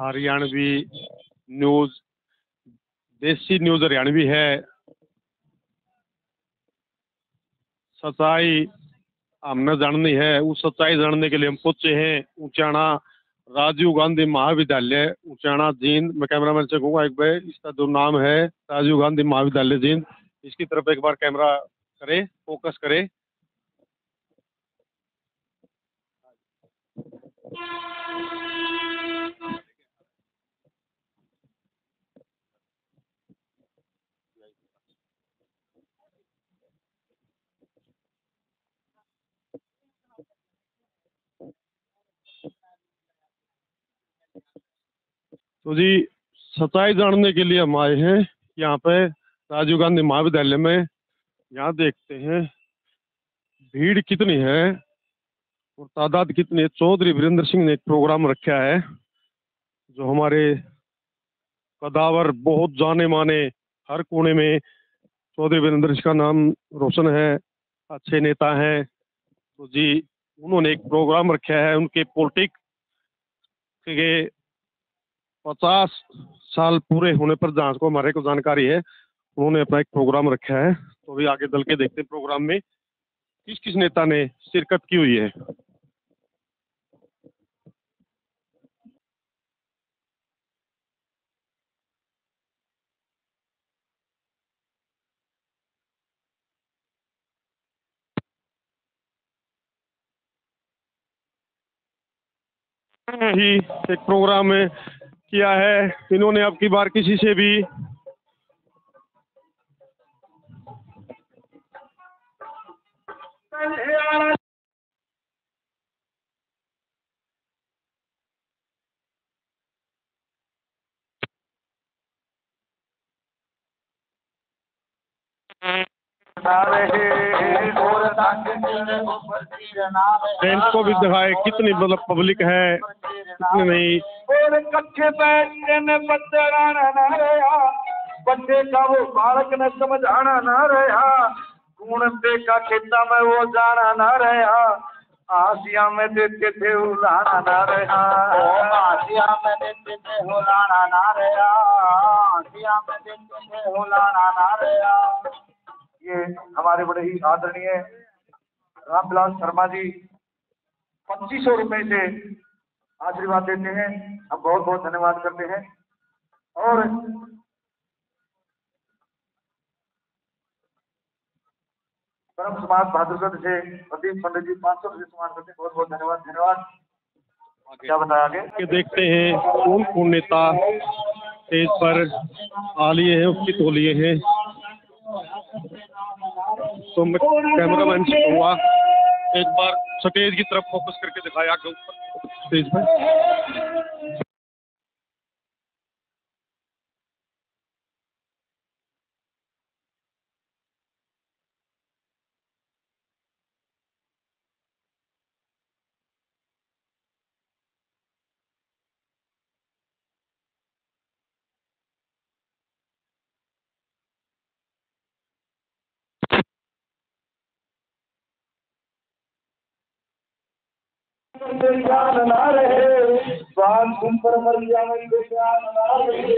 Haryanvi news, desi news Haryanvi है। सच्चाई हमने जाननी है। उस सच्चाई जानने के लिए हम पहुँचे हैं ऊंचाना राजीव गांधी महाविद्यालय ऊंचाना जींद। मैं कैमरामैन से कहूँगा एक भाई इसका जो नाम है, राजीव गांधी महाविद्यालय जींद। इसकी तरफ़ एक बार कैमरा करे, फोकस करे। तो जी, सच्चाई जानने के लिए हम आए हैं। यहाँ पे राजीव गांधी महाविद्यालय में। यहाँ देखते हैं, भीड़ कितनी है और तादाद कितनी है। चौधरी वीरेंद्र सिंह ने एक प्रोग्राम रखा है, जो हमारे कदावर बहुत जाने माने हर कोने में चौधरी वीरेंद्र सिंह का नाम रोशन है, अच्छे नेता हैं। तो जी, उन्होंने एक प्रोग्राम रखा है उनके पॉलिटिक्स के पचास साल पूरे होने पर जहाँ को हमारे को जानकारी है, उन्होंने अपना एक प्रोग्राम रखा है। तो अभी आगे दल के देखते हैं प्रोग्राम में किस किस नेता ने शिरकत की हुई है। ही एक प्रोग्राम में किया है। इन्होंने अब की बार किसी से भी फ्रेंड्स को भी दिखाए कितनी मतलब पब्लिक है कितनी नहीं। कच्चे बच्चे का वो बालक ने समझाना ना रहा कूण पे का खेता में वो जाना ना रहा आसिया में देते थे उलाना ना रहा। आसिया में देते थे हुलाना ना रहा आसिया में देते थे हुलाना ना रहा। ये हमारे बड़े ही आदरणीय रामविलास शर्मा जी पच्चीस सौ रुपए से आशीर्वाद देते हैं। हम बहुत बहुत धन्यवाद करते हैं। और परम समाज बहादुरगढ़ से प्रदीप पंडित जी पाँच सौ रुपये सम्मान करते हैं। बहुत बहुत धन्यवाद। धन्यवाद क्या बताया आगे? के देखते हैं कौन कौन नेता स्टेज पर आ लिए हैं उपस्थित हो लिए हैं। तो मैं कैमरामैन से कहूँगा एक बार स्टेज की तरफ़ फोकस करके दिखाया आगे ऊपर। स्टेज पर ज्ञान ना रहे बात सुन पर मरिया में ज्ञान ना रहे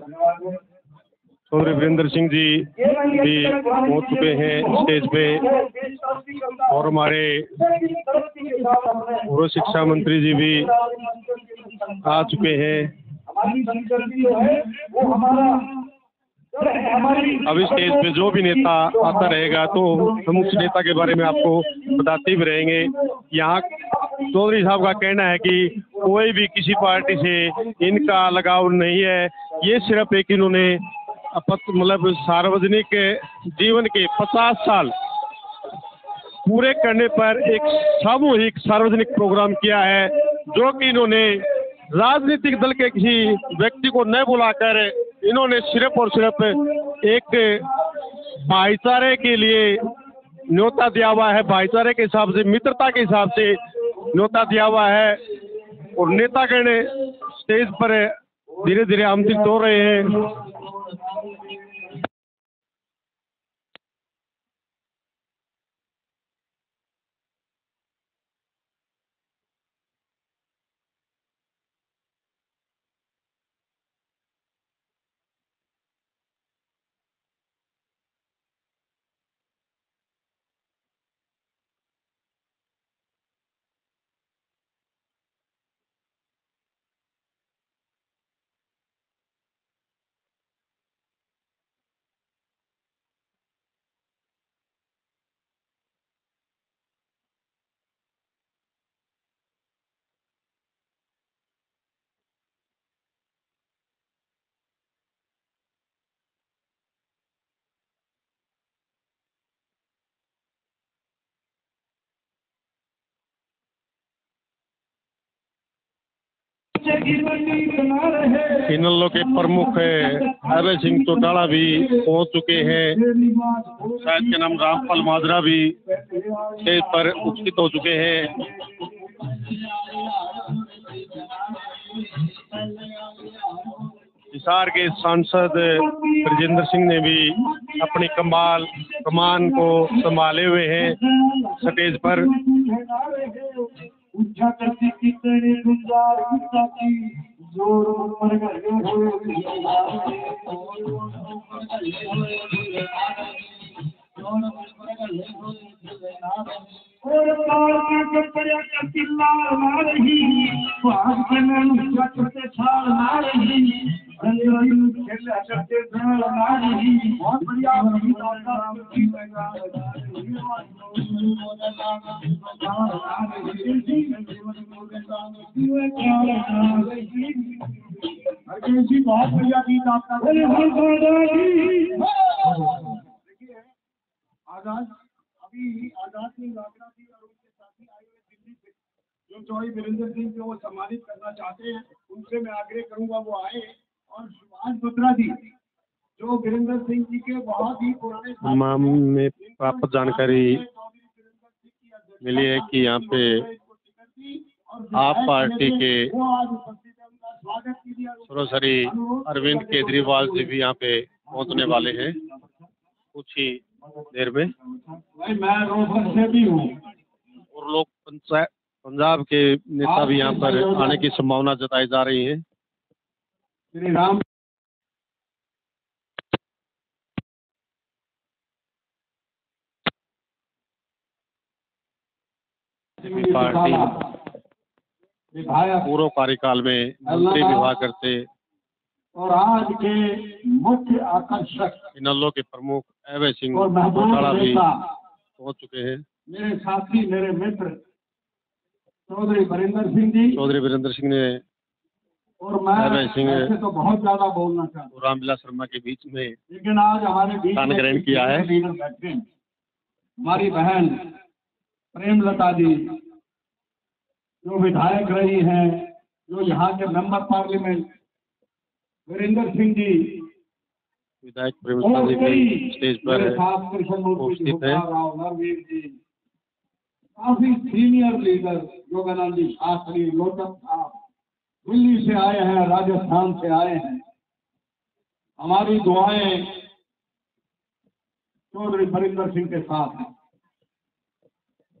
धन्यवाद चौधरी वीरेंद्र सिंह जी भी पहुँच चुके हैं स्टेज पे और हमारे पूर्व शिक्षा मंत्री जी भी आ चुके हैं। अब स्टेज पे जो भी नेता आता रहेगा तो हम उस नेता के बारे में आपको बताते भी रहेंगे। यहाँ चौधरी साहब का कहना है कि कोई भी किसी पार्टी से इनका लगाव नहीं है। ये सिर्फ़ एक इन्होंने मतलब सार्वजनिक जीवन के पचास साल पूरे करने पर एक सामूहिक सार्वजनिक प्रोग्राम किया है, जो कि इन्होंने राजनीतिक दल के किसी व्यक्ति को न बुलाकर इन्होंने सिर्फ़ और सिर्फ़ एक भाईचारे के लिए न्योता दिया हुआ है, भाईचारे के हिसाब से, मित्रता के हिसाब से न्योता दिया हुआ है और नेतागण स्टेज पर धीरे धीरे आमंत्रित हो रहे हैं। इनलो के प्रमुख अभय सिंह चौटाला भी पहुँच चुके हैं। शायद के नाम रामपाल माजरा भी स्टेज पर उपस्थित हो चुके हैं। हिसार के सांसद ब्रजेंद्र सिंह ने भी अपनी कमाल, कमान को संभाले हुए हैं। स्टेज पर उच्चा करती कितने गुंजार गुंजाती ज़ोर पर और ताल का कपड़े का किला मार रही वहाँ के मैं उच्चा करते छाल मार रही। बहुत बढ़िया जी गीत आपका जी जो चौधरी वीरेंद्र सिंह को वो सम्मानित करना चाहते हैं, उनसे मैं आग्रह करूँगा वो आए। और सुभाष बत्रा जी जो वीरेंद्र सिंह जी के बहुत ही पुराने में प्राप्त जानकारी मिली है कि यहाँ पे आप पार्टी के सर्वसरी अरविंद केजरीवाल जी भी यहाँ पे पहुँचने वाले हैं। कुछ ही देर में। और लोग पंचायत पंजाब के नेता भी यहाँ पर आने की संभावना जताई जा रही है। श्री राम पार्टी पूर्व कार्यकाल में मंत्री विभाग करते। और आज के मुख्य आकर्षक इनलो के प्रमुख अभय सिंह और महबूब चौटाला भी पहुँच चुके हैं। मेरे साथी मेरे मित्र चौधरी वरिंदर सिंह जी। चौधरी वीरेंद्र सिंह ने और मैं ऐसे तो बहुत ज़्यादा बोलना चाहता हूँ। रामविलास शर्मा के बीच में लेकिन आज हमारे बीच में ग्रहण किया है। हमारी बहन प्रेमलता जी जो विधायक रही हैं जो यहाँ के मेंबर पार्लियामेंट वीरेंद्र सिंह जी। विधायक प्रेमलता जी भी स्टेज पर उपस्थित हैं। काफ़ी सीनियर लीडर योगानंद जी शास्त्री लोटन साहब दिल्ली से आए हैं, राजस्थान से आए हैं। हमारी दुआएँ चौधरी वरिंदर सिंह के साथ हैं।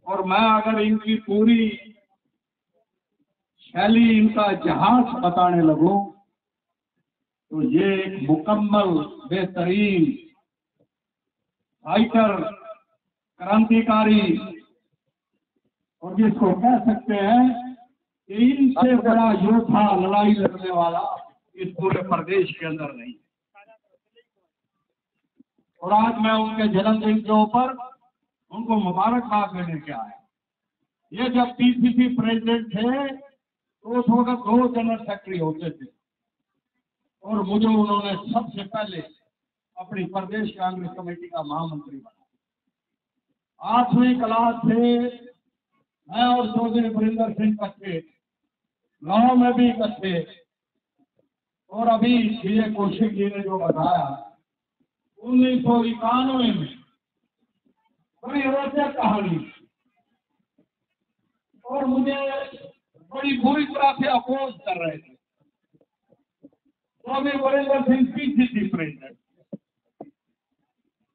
और मैं अगर इनकी पूरी शैली, इनका इतिहास बताने लगूं तो ये एक मुकम्मल बेहतरीन फाइटर क्रांतिकारी, और जिसको कह सकते हैं कि से बड़ा योद्धा लड़ाई लड़ने वाला इस पूरे प्रदेश के अंदर नहीं और आज मैं उनके जन्मदिन के ऊपर उनको मुबारकबाद देने के आया। ये जब पीसीसी प्रेसिडेंट थे तो उस वक्त दो जनरल सेक्रेटरी होते थे। और मुझे उन्होंने सबसे पहले अपनी प्रदेश कांग्रेस कमेटी का महामंत्री बनाया। आठवीं क्लास से मैं और चौधरी वरिंदर सिंह इकट्ठे गाँव में भी इकट्ठे और अभी ये कौशिक जी ने जो बताया, उन्नीस सौ इक्यानवे में बड़ी रोचक कहानी। और मुझे बड़ी बुरी तरह से अपोज कर रहे थे। स्वामी वीरेंद्र सिंह पीसीसी प्रेसिडेंट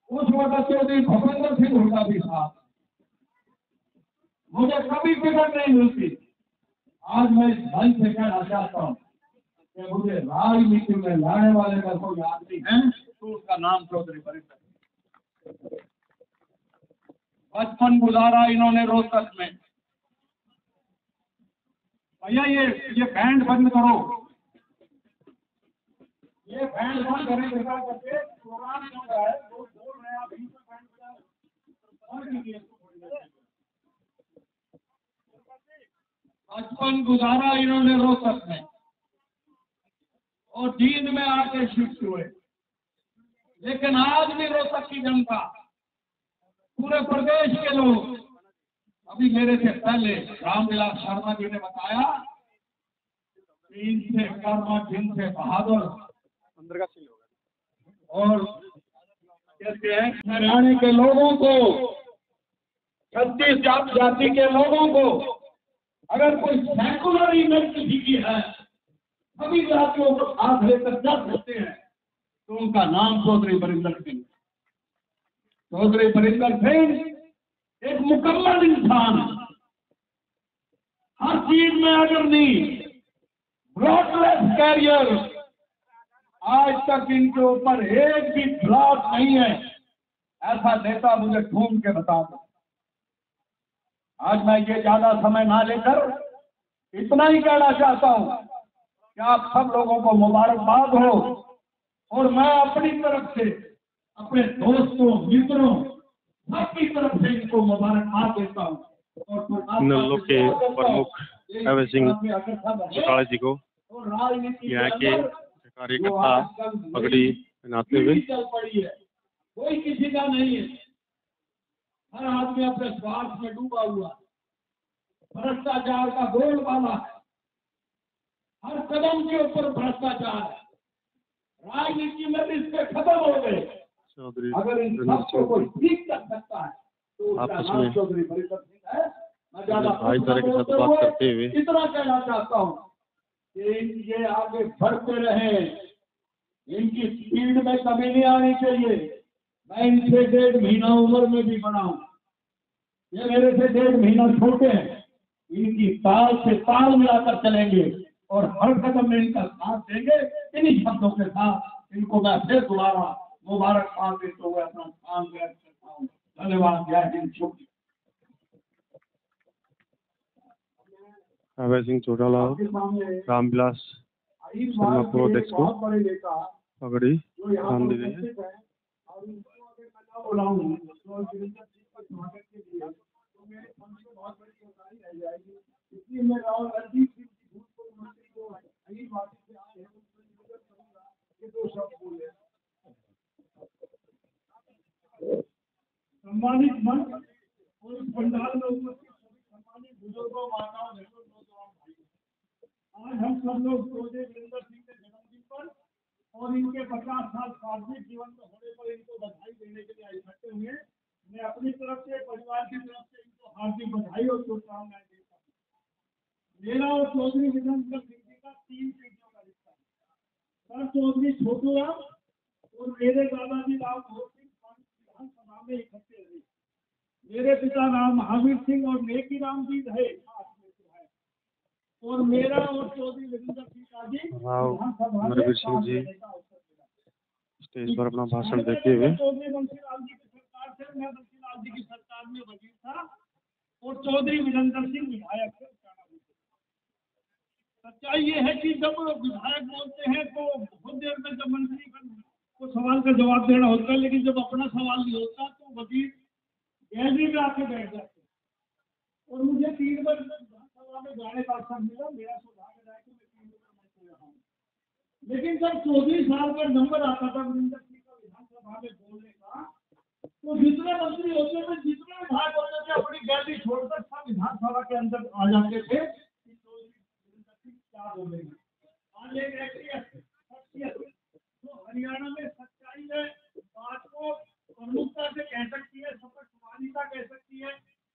उस वक्त चौधरी भूपेंद्र सिंह हुड्डा भी साथ। मुझे कभी टिकट नहीं मिलती आज मैं इस भाई से कहना चाहता हूँ कि मुझे राजनीति में लाने वाले का कोई आदमी है? तो उसका नाम चौधरी वीरेंद्र बचपन गुजारा इन्होंने रोहतक में। भैया, ये ये बैंड बंद करो। ये बैंड बंद करें रहा है बोल रहे हैं, आप बैंड बजा बंद कीजिए इसको थोड़ी देर। बचपन गुजारा इन्होंने रोहतक में। और जींद में आके शिफ्ट हुए। लेकिन आज भी रोहतक की जनता, पूरे प्रदेश के लोग, अभी मेरे से पहले रामविलास शर्मा जी ने बताया तीन से कर्मा जिन से बहादुर। और हरियाणा के लोगों को, छत्तीस जाति के लोगों को अगर कोई सेकुलर इवेंट किसी की है, सभी जातियों को साथ लेकर चल सकते हैं तो उनका नाम चौधरी बरिंदर सिंह। चौधरी बरिंदर सिंह एक मुकम्मल इंसान। हर चीज़ में अग्रणी ब्रॉडलेस कैरियर आज तक इनके ऊपर एक भी ब्लॉक नहीं है। ऐसा नेता मुझे ढूंढ के बता दो। आज मैं ये ज़्यादा समय ना लेकर इतना ही कहना चाहता हूँ कि आप सब लोगों को मुबारकबाद हो और मैं अपनी तरफ़ से अपने दोस्तों मित्रों सबकी तरफ़ से इनको मुबारकबाद देता हूँ। नल्लो के प्रमुख अभय सिंह चौटाला जी को यहाँ के कार्यकर्ता पगड़ी पहनाते हुए। कोई किसी का नहीं है। हर आदमी अपने स्वार्थ में डूबा हुआ है। भ्रष्टाचार का गोल बोलबाला है। हर कदम के ऊपर भ्रष्टाचार है। राजनीति में भी इसके खत्म हो गए। अगर इन सबको कोई ठीक कर सकता है तो उसका नाम चौधरी सिंह है। मैं ज़्यादा के साथ बात करते हुए। इतना कहना चाहता हूँ ये आगे बढ़ते रहे। इनकी स्पीड में कमी नहीं आनी चाहिए मैं इनसे डेढ़ महीना उम्र में भी बड़ा हूँ। ये मेरे से डेढ़ महीना छोटे हैं। इनकी ताल से ताल मिलाकर चलेंगे और हर कदम में इनका साथ देंगे। इन्हीं शब्दों के साथ इनको मैं फिर दोबारा मुबारकबाद देते हुए अपना काम व्यक्त करता हूँ। धन्यवाद जय हिंद शुक्रिया अभय सिंह चौटाला रामविलास शर्मा भारत के पगड़ी पर दे रहे हैं मन सम्मानित मंच और पंडाल में उपस्थित सभी सम्मानित बुज़ुर्गों माताओं बहनों नौजवान आज हम सब लोग चौधरी वीरेंद्र सिंह और इनके पचास साल सार्वजनिक जीवन में होने पर इनको बधाई देने के लिए इकट्ठे हुए मैं अपनी तरफ़ से, परिवार की तरफ़ से इनको हार्दिक बधाई और शुभकामनाएँ देता हूँ। मेरा और चौधरी वीरेंद्र सिंह जी का तीन पीढ़ियों का रिश्ता है। सर, चौधरी छोटू राम और मेरे दादाजी राम भोज सिंह विधानसभा में इकट्ठे रहे। मेरे पिता राम महावीर सिंह और नेकी राम जी रहे। और मेरा और चौधरी वीरेंद्र सिंह सिंह जी। स्टेज पर अपना भाषण देते हुए। चौधरी बंसीलाल जी की सरकार से मैं बंसीलाल जी की सरकार में वज़ीर था और चौधरी वीरेंद्र सिंह विधायक थे सच्चाई ये है कि जब विधायक बोलते हैं तो बहुत देर में जब मंत्री को सवाल का जवाब देना होता है लेकिन जब अपना सवाल नहीं होता तो वज़ीर गैलरी में आके बैठ जाते और मुझे तीन बार लेकिन जब चौधरी साहब का नंबर आता था वीरेंद्र सिंह का विधानसभा में बोलने का तो जितने मंत्री होते थे, जितने विधायक होते थे, अपनी गैलरी छोड़कर सब विधानसभा के अंदर आ जाते थे। क्या बोलेंगे? आज एक हरियाणा में बात को प्रमुखता से कह सकती है सपक्षवादिता कह सकती है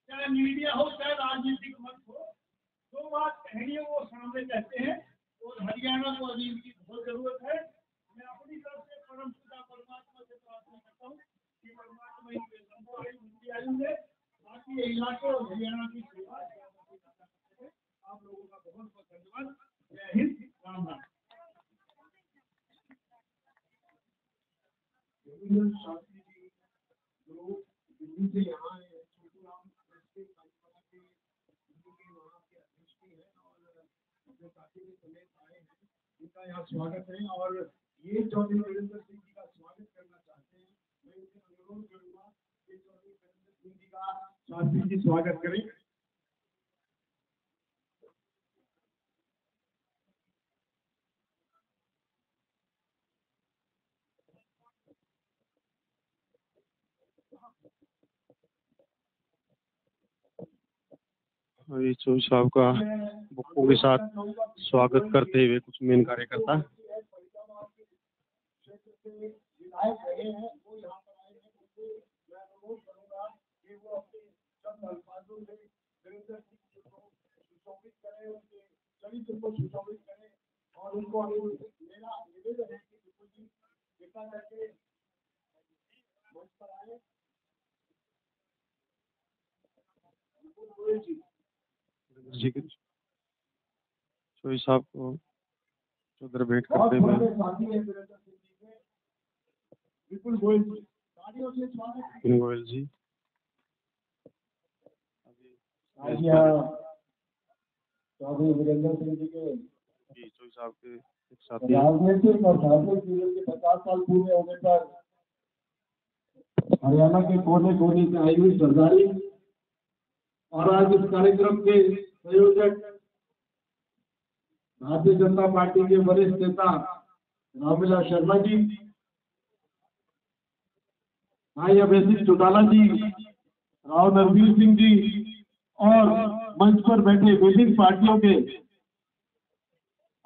चाहे मीडिया हो चाहे राजनीतिक मंच हो जो बात कहनी है वो सामने कहते हैं और हरियाणा को अभी इनकी बहुत ज़रूरत है इलाके और हरियाणा की सेवा आप लोगों का बहुत बहुत धन्यवाद जय हिंद राम राम रविंद्र शास्त्री जी जो दिल्ली से यहाँ आए हैं छोटू राम ट्रस्ट के कार्यपालक के दिल्ली के वहाँ के अध्यक्ष भी हैं और अपने साथी के समेत आए हैं उनका यहाँ स्वागत है और ये चौधरी वीरेंद्र सिंह जी का स्वागत करना चाहते हैं। मैं उनसे अनुरोध करूँगा कि चौधरी वीरेंद्र सिंह जी का शास्त्री जी स्वागत करें। ये चौधरी साहब का बुक्कों के साथ स्वागत करते हुए कुछ मेन कार्यकर्ता। आए जी जी के चौधरी साहब को उधर करते हुए साथी हैं। वीरेंद्र सिंह विपुल गोयल जी। आज यहाँ चौधरी वीरेंद्र सिंह जी के जी चौधरी साहब के एक साथी। राजनीतिक और धार्मिक जीवन के पचास साल पूरे होने पर हरियाणा के कोने कोने से आई हुई सरदारी। और आज इस कार्यक्रम के संयोजक भारतीय जनता पार्टी के वरिष्ठ नेता रामविलास शर्मा जी भाई अभय सिंह चौटाला जी, राव नरवीर सिंह जी और मंच पर बैठे विभिन्न पार्टियों के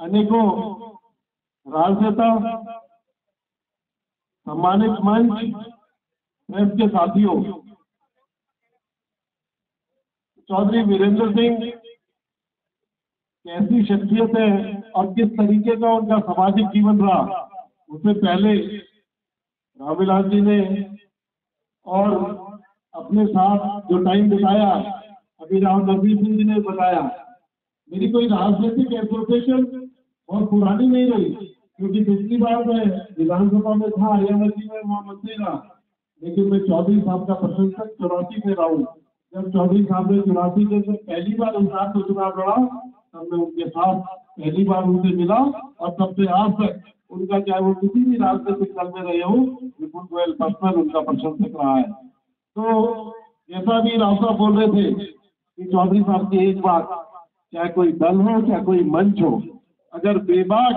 अनेकों राजनेता, सम्मानित मंच प्रेस के साथियों चौधरी वीरेंद्र सिंह, कैसी शख्सियत है और किस तरीके का उनका सामाजिक जीवन रहा उससे पहले रामविलास जी ने और अपने साथ जो टाइम बिताया, अभी राव नरवीर सिंह जी ने बताया। मेरी कोई राजनीतिक एसोसिएशन बहुत पुरानी नहीं रही, क्योंकि पिछली बार मैं विधानसभा में था हरियाणा जी में वहाँ मंत्री रहा लेकिन मैं चौधरी साहब का प्रशंसक चौरासी में रहा हूँ। जब चौधरी साहब ने के अंदर पहली बार इंसान को चुनाव लड़ा, तब मैं उनके साथ पहली बार उनसे मिला और तब से आज तक उनका चाहे वो किसी भी राजनीतिक दल में रहे हो, विपुल गोयल पर्सनल उनका प्रशंसक रहा है। तो जैसा भी राव साहब बोल रहे थे कि चौधरी साहब की एक बात, चाहे कोई दल हो, चाहे कोई मंच हो, अगर बेबाक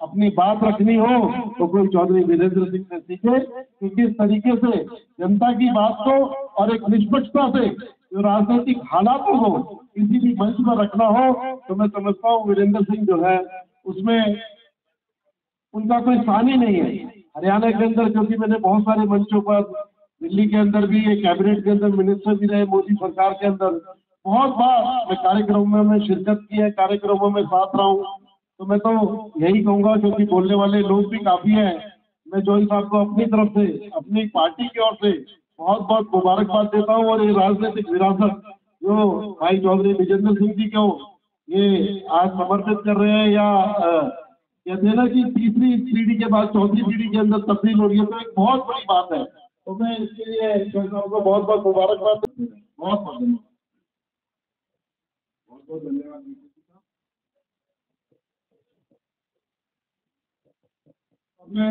अपनी बात रखनी हो तो कोई चौधरी वीरेंद्र सिंह से सीखे, कि किस तरीके से जनता की बात को और एक निष्पक्षता से जो राजनीतिक हालातों को किसी भी मंच पर रखना हो तो मैं समझता हूँ वीरेंद्र सिंह जो है, उसमें उनका कोई सानी नहीं है। हरियाणा के अंदर, क्योंकि मैंने बहुत सारे मंचों पर, दिल्ली के अंदर भी कैबिनेट के अंदर मिनिस्टर भी रहे, मोदी सरकार के अंदर, बहुत बार मैं कार्यक्रमों में शिरकत की है, कार्यक्रमों में साथ रहा हूँ। तो मैं तो यही कहूँगा, क्योंकि बोलने वाले लोग भी काफ़ी हैं। मैं जॉइन साहब को अपनी तरफ़ से, अपनी पार्टी की ओर से बहुत बहुत मुबारकबाद देता हूँ और ये राजनीतिक विरासत जो भाई चौधरी विजेंद्र सिंह जी को ये आज समर्पित कर रहे हैं या कहते हैं ना कि तीसरी पीढ़ी के बाद चौथी पीढ़ी के अंदर तब्दील हो रही है तो एक बहुत बड़ी बात है। तो मैं इसके लिए को बहुत बहुत मुबारकबाद बहुत बहुत धन्यवाद। बहुत बहुत धन्यवाद वीपी साहब अब मैं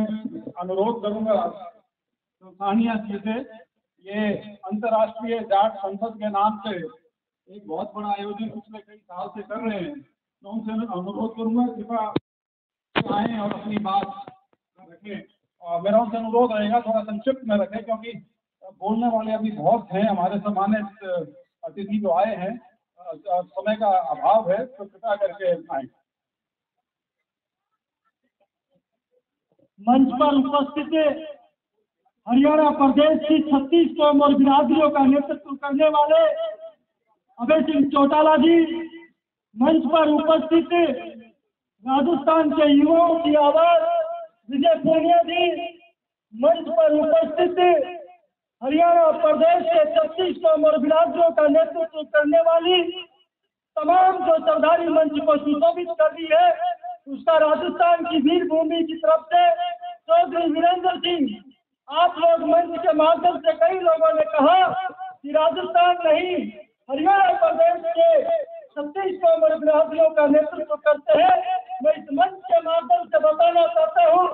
अनुरोध करूँगा। सानिया जी से ये अंतर्राष्ट्रीय जाट संसद के नाम से एक बहुत बड़ा आयोजन पिछले कई साल से कर रहे हैं। तो उनसे अनुरोध करूँगा, कृपया आए और अपनी बात रखें। और मेरा उनसे अनुरोध रहेगा, थोड़ा संक्षिप्त में रखें, क्योंकि बोलने वाले अभी बहुत हैं, हमारे सम्मानित अतिथि जो आए हैं समय का अभाव है तो कृपया करके आए। मंच पर उपस्थित हरियाणा प्रदेश की छत्तीस और बिरादरियों का नेतृत्व करने वाले अभय सिंह चौटाला जी मंच पर उपस्थित राजस्थान के युवाओं की आवाज़ विजय पूर्णिया जी मंच पर उपस्थित हरियाणा प्रदेश के छत्तीस और बिरादरों का नेतृत्व करने वाली तमाम जो सरदारी मंच को सुशोभित कर दी है उसका राजस्थान की वीर भूमि की तरफ़ से चौधरी वीरेंद्र सिंह, आप लोग मंच के माध्यम से कई लोगों ने कहा कि राजस्थान नहीं, हरियाणा प्रदेश के छत्तीस और बिरादरियों का नेतृत्व करते हैं। मैं इस मंच के माध्यम से बताना चाहता हूँ,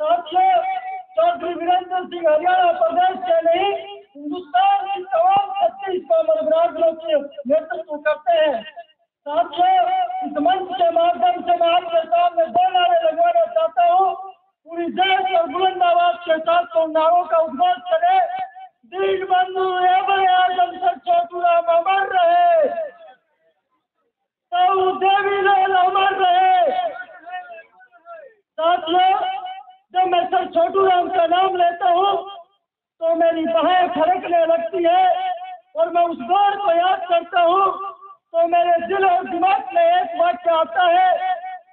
साथियों, चौधरी वीरेंद्र सिंह हरियाणा प्रदेश के नहीं, हिंदुस्तान की तमाम छत्तीस और बिरादरियों के नेतृत्व करते हैं। साथियों इस मंच के माध्यम से मैं आपके सामने दो लगवाना चाहता हूँ। पूरी देश और बुलंद के साथ तो नारों का उद्घोष करें। दीन बंधु एवं आज़म सर चौटूराम अमर रहे। तो देवी लाल अमर रहे। साथियों जब मैं सर छोटू राम का नाम लेता हूँ तो मेरी बाहें फड़कने लगती है और मैं उस दौर को याद करता हूँ तो मेरे दिल और दिमाग में एक वाक्य आता है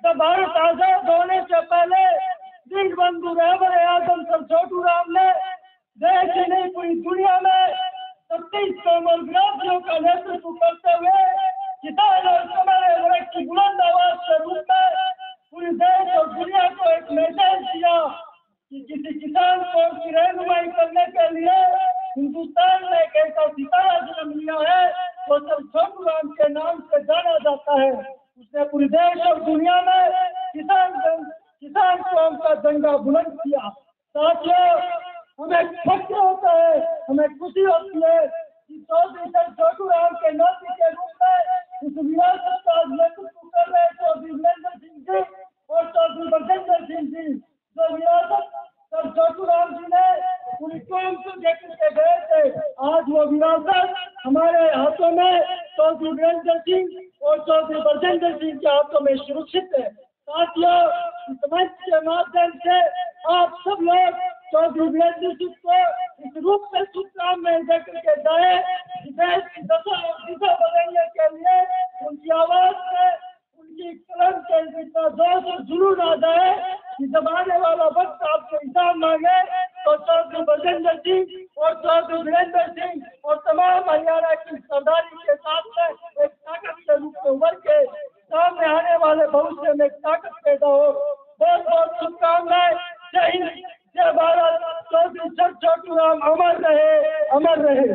जब भारत आज़ाद होने से पहले दिल बंधु रहबर आज़म सर छोटू राम ने। देश ही नहीं, पूरी दुनिया में छत्तीस कौम और बिरादरियों का नेतृत्व करते हुए किसान और कमाने वर्ग की बुलंद आवाज़ के रूप में पूरे देश और दुनिया को एक मैसेज दिया कि किसी किसान को की रहनुमाई करने के लिए हिंदुस्तान में एक ऐसा सितारा जन्म लिया है सब छोटू राम के नाम से जाना जाता है। उसने पूरे देश और दुनिया में किसान जन- किसान कौम का झंडा बुलंद किया। साथियों, हमें फख्र होता है, हमें खुशी होती है कि चौधरी छोटू राम के नाती के रूप में इस विरासत का नेतृत्व कर रहे चौधरी वीरेंद्र सिंह जी और चौधरी बलजिंदर सिंह जी। जो विरासत सर छोटू राम जी ने पूरी कौम को देकर के गए थे, आज वो विरासत हमारे हाथों में चौधरी वीरेंद्र सिंह और चौधरी बलजिंदर सिंह के हाथों में सुरक्षित है। साथियों के माध्यम से आप सब लोग चौधरी वीरेंद्र सिंह को इस रूप में में देकर के जाए। देश की दशा और दिशा बदलने के लिए उनकी आवाज़ से, उनकी कलम के जितना जोश और जुनून आ जाए कि जब आने वाला वक्त आपसे हिसाब मांगे तो चौधरी बलजिंदर सिंह और चौधरी वीरेंद्र सिंह और तमाम हरियाणा की सरदारी के साथ में एक ताकत के रूप में उभर के सामने आने वाले भविष्य में ताकत पैदा हो। बहुत बहुत शुभकामनाएँ। जय हिंद, जय भारत। चौधरी सर छोटू राम, अमर रहे अमर रहे।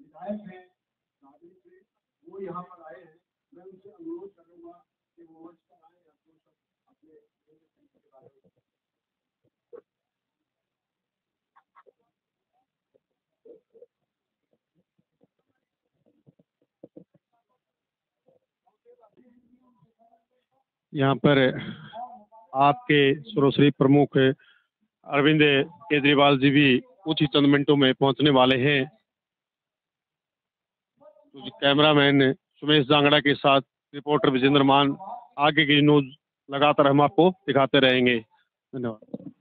विधायक वो यहाँ पर आए हैं। मैं उनसे अनुरोध करूँगा कि वो मंच पर आए तो सब अपने यहाँ पर आपके सर्वश्री प्रमुख अरविंद केजरीवाल जी भी कुछ ही चंद मिनटों में पहुँचने वाले हैं। कैमरामैन सुमेश जांगड़ा के साथ रिपोर्टर विजेंद्र मान आगे की न्यूज़ लगातार हम आपको दिखाते रहेंगे। धन्यवाद।